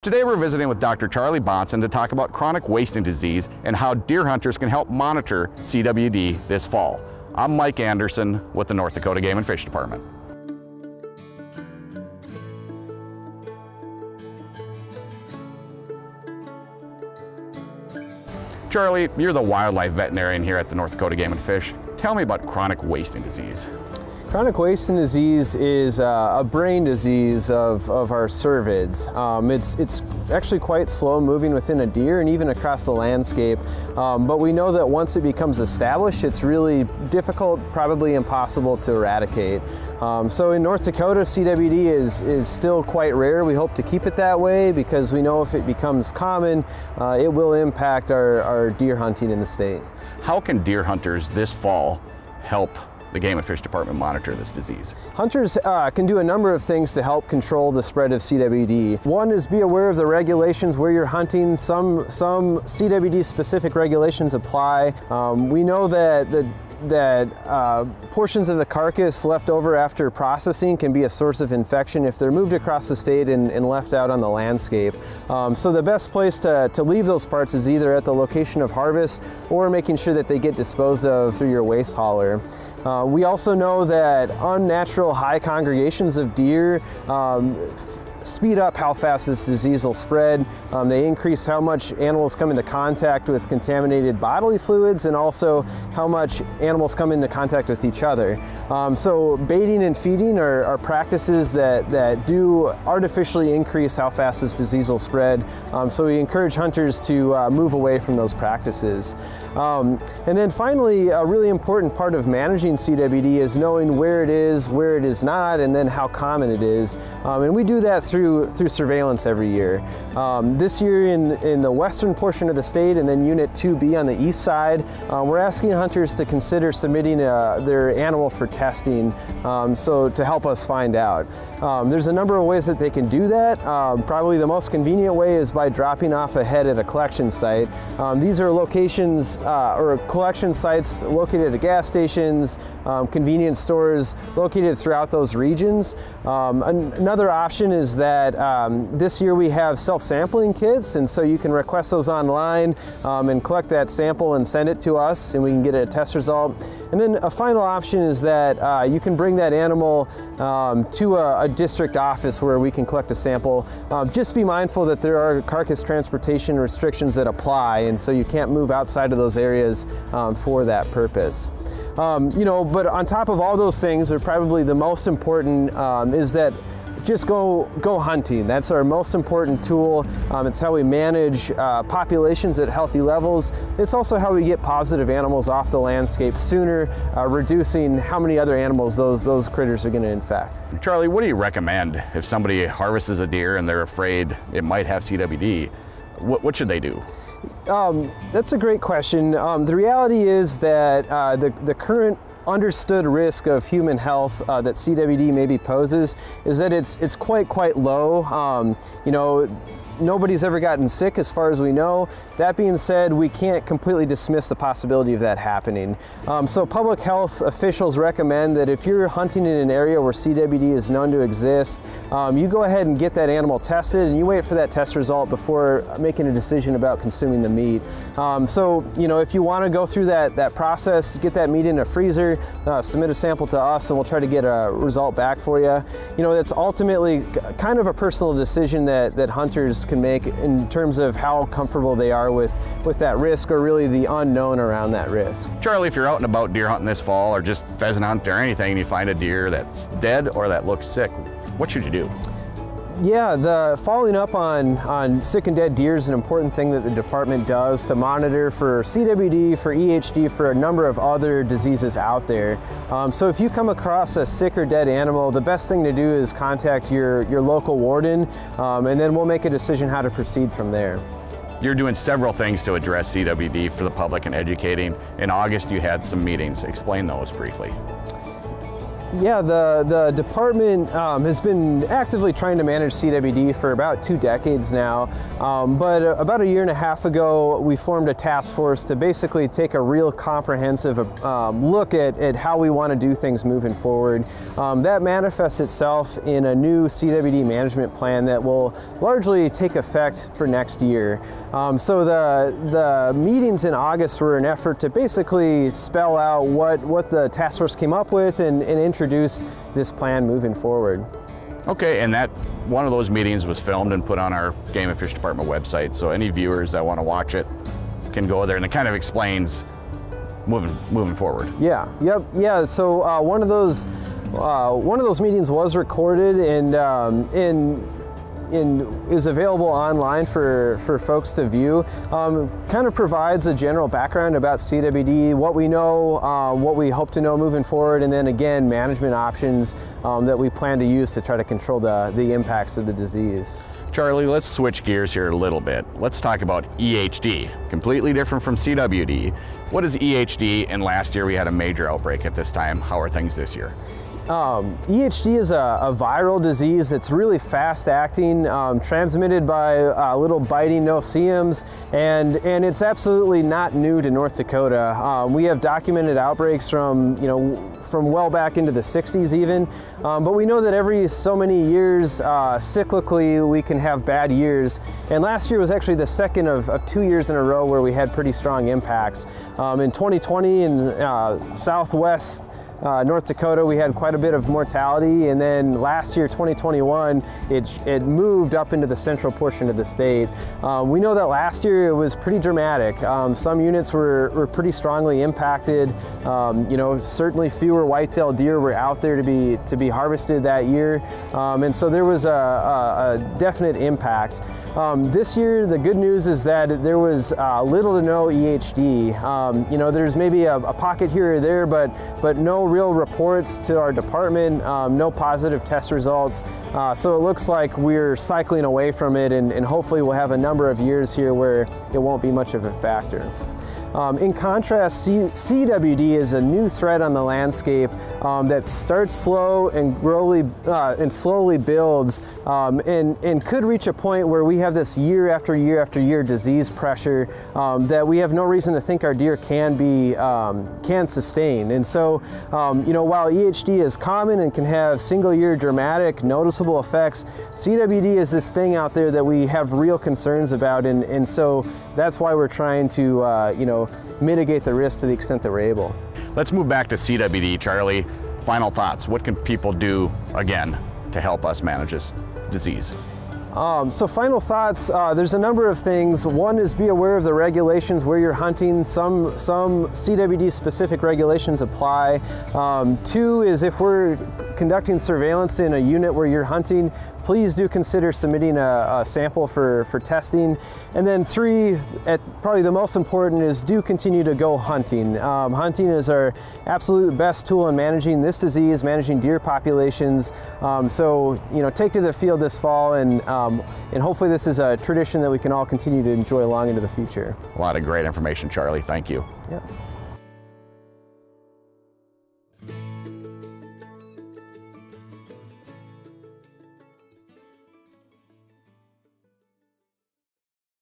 Today we're visiting with Dr. Charlie Bahnson to talk about chronic wasting disease and how deer hunters can help monitor CWD this fall. I'm Mike Anderson with the North Dakota Game and Fish Department. Charlie, you're the wildlife veterinarian here at the North Dakota Game and Fish. Tell me about chronic wasting disease. Chronic wasting disease is uh, a brain disease of, of our cervids. Um, it's, it's actually quite slow moving within a deer and even across the landscape. Um, but we know that once it becomes established, it's really difficult, probably impossible to eradicate. Um, so in North Dakota, CWD is, is still quite rare. We hope to keep it that way because we know if it becomes common, uh, it will impact our, our deer hunting in the state. How can deer hunters this fall help the Game and Fish Department monitor this disease? Hunters uh, can do a number of things to help control the spread of CWD. One is be aware of the regulations where you're hunting. Some, some CWD specific regulations apply. Um, we know that the that uh, portions of the carcass left over after processing can be a source of infection if they're moved across the state and, and left out on the landscape. Um, so the best place to, to leave those parts is either at the location of harvest or making sure that they get disposed of through your waste hauler. Uh, we also know that unnatural high congregations of deer um, speed up how fast this disease will spread. Um, they increase how much animals come into contact with contaminated bodily fluids and also how much animals come into contact with each other. Um, so baiting and feeding are, are, practices that, that do artificially increase how fast this disease will spread. Um, so we encourage hunters to uh, move away from those practices. Um, and then finally, a really important part of managing CWD is knowing where it is, where it is not, and then how common it is. Um, and we do that through, through surveillance every year. This year in, in the western portion of the state and then Unit 2B on the east side, uh, we're asking hunters to consider submitting uh, their animal for testing um, so to help us find out. Um, there's a number of ways that they can do that. Um, probably the most convenient way is by dropping off a head at a collection site. Um, these are locations uh, or collection sites located at gas stations, um, convenience stores located throughout those regions. An another option is that this year we have self-sampling kits and so you can request those online and collect that sample and send it to us and we can get a test result. And then a final option is that uh, you can bring that animal um, to a, a, district office where we can collect a sample. Um, just be mindful that there are carcass transportation restrictions that apply and so you can't move outside of those areas um, for that purpose. Um, you know, but on top of all those things, or probably the most important um, is that just go, go hunting. That's our most important tool. Um, it's how we manage uh, populations at healthy levels. It's also how we get positive animals off the landscape sooner, uh, reducing how many other animals those, those critters are going to infect. Charlie, what do you recommend if somebody harvests a deer and they're afraid it might have CWD? What, what should they do? Um, that's a great question. Um, the reality is that uh, the, the current understood risk of human health uh, that CWD maybe poses is that it's it's quite quite low. Um, you know, nobody's ever gotten sick as far as we know. That being said, we can't completely dismiss the possibility of that happening. Um, so public health officials recommend that if you're hunting in an area where CWD is known to exist, um, you go ahead and get that animal tested and you wait for that test result before making a decision about consuming the meat. Um, so, you know, if you want to go through that, that process, get that meat in a freezer, uh, submit a sample to us and we'll try to get a result back for you. You know, that's ultimately kind of a personal decision that, that hunters can make in terms of how comfortable they are with, with that risk or really the unknown around that risk. Charlie, if you're out and about deer hunting this fall or just pheasant hunting or anything and you find a deer that's dead or that looks sick, what should you do? Yeah, the following up on, on sick and dead deer is an important thing that the department does to monitor for CWD, for EHD, for a number of other diseases out there. Um, so if you come across a sick or dead animal, the best thing to do is contact your, your local warden um, and then we'll make a decision how to proceed from there. You're doing several things to address CWD for the public and educating. In August, you had some meetings. Explain those briefly. Yeah, the, the department um, has been actively trying to manage CWD for about two decades now. Um, but about a year and a half ago, we formed a task force to basically take a real comprehensive um, look at, at how we want to do things moving forward. Um, that manifests itself in a new CWD management plan that will largely take effect for next year. Um, so the, the meetings in August were an effort to basically spell out what, what the task force came up with and, and introduce this plan moving forward. Okay, and that one of those meetings was filmed and put on our Game and Fish Department website. So any viewers that want to watch it can go there, and it kind of explains moving moving forward. Yeah. Yep. Yeah. So uh, one of those uh, one of those meetings was recorded, and um, in in, is available online for, for folks to view. Um, kind of provides a general background about CWD, what we know, uh, what we hope to know moving forward, and then again, management options um, that we plan to use to try to control the, the impacts of the disease. Charlie, let's switch gears here a little bit. Let's talk about EHD, completely different from CWD. What is EHD? And last year we had a major outbreak at this time. How are things this year? Um, EHD is a, a, viral disease that's really fast acting, um, transmitted by uh, little biting no-see-ums, and, and it's absolutely not new to North Dakota. Um, we have documented outbreaks from, you know, from well back into the 60s even, um, but we know that every so many years, uh, cyclically, we can have bad years. And last year was actually the second of, of two years in a row where we had pretty strong impacts. Um, in 2020 in uh, Southwest uh, North Dakota, we had quite a bit of mortality, and then last year, 2021, it, it moved up into the central portion of the state. Um, we know that last year it was pretty dramatic. Um, some units were, were pretty strongly impacted. Um, you know, certainly fewer whitetail deer were out there to be to be harvested that year, um, and so there was a, a, a definite impact. Um, this year, the good news is that there was uh, little to no EHD. Um, you know, there's maybe a, a, pocket here or there, but but no real reports to our department, um, no positive test results. Uh, so it looks like we're cycling away from it, and, and hopefully we'll have a number of years here where it won't be much of a factor. Um, in contrast, C CWD is a new threat on the landscape um, that starts slow and, uh, and slowly builds um, and, and could reach a point where we have this year after year after year disease pressure um, that we have no reason to think our deer can be um, can sustain. And so, um, you know, while EHD is common and can have single year dramatic noticeable effects, CWD is this thing out there that we have real concerns about, and, and so that's why we're trying to, uh, you know, mitigate the risk to the extent that we're able. Let's move back to CWD, Charlie. Final thoughts. What can people do, again, to help us manage this disease? Um, so final thoughts, uh, there's a number of things. One is be aware of the regulations where you're hunting. Some, some CWD specific regulations apply. Um, two is if we're conducting surveillance in a unit where you're hunting, please do consider submitting a, a, sample for, for testing. And then three, at probably the most important is do continue to go hunting. Um, hunting is our absolute best tool in managing this disease, managing deer populations. Um, so, you know, take to the field this fall and, um, and hopefully this is a tradition that we can all continue to enjoy long into the future. A lot of great information, Charlie. Thank you. Yeah.